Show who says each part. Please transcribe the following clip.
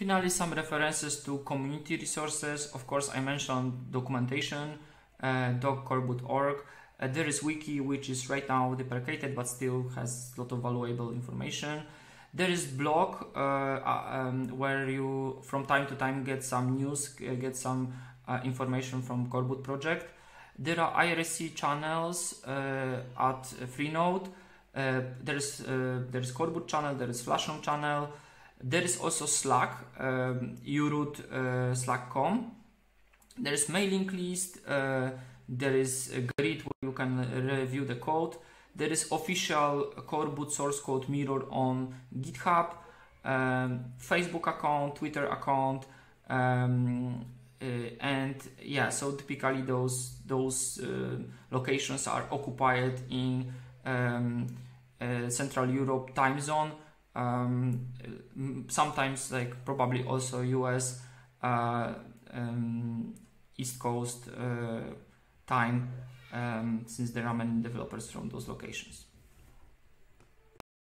Speaker 1: Finally, some references to community resources. Of course, I mentioned documentation, uh, doc.coreboot.org. Uh, there is wiki, which is right now deprecated, but still has a lot of valuable information. There is blog uh, uh um, where you, from time to time, get some news, uh, get some uh, information from Coreboot project. There are IRC channels at Freenode. there is there is Coreboot channel, there is flashrom channel. There is also Slack, um, uh, slack.com. There is mailing list. Uh, there is a Gerrit where you can review the code. There is official Coreboot source code mirror on GitHub, um, Facebook account, Twitter account, um, uh, and yeah. So typically those those uh, locations are occupied in um, uh, Central Europe time zone um, sometimes like probably also US uh, um, East Coast uh, time um, since there are many developers from those locations.